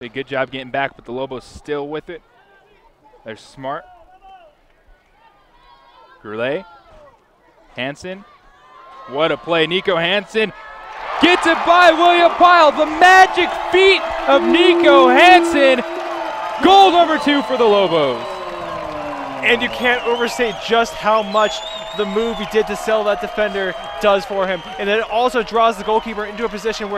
Did a good job getting back, but the Lobos still with it. They're smart. Goulet. Hansen. What a play. Niko Hansen gets it by William Pyle. The magic feet of Niko Hansen. Goal number two for the Lobos. And you can't overstate just how much the move he did to sell that defender does for him. And then it also draws the goalkeeper into a position where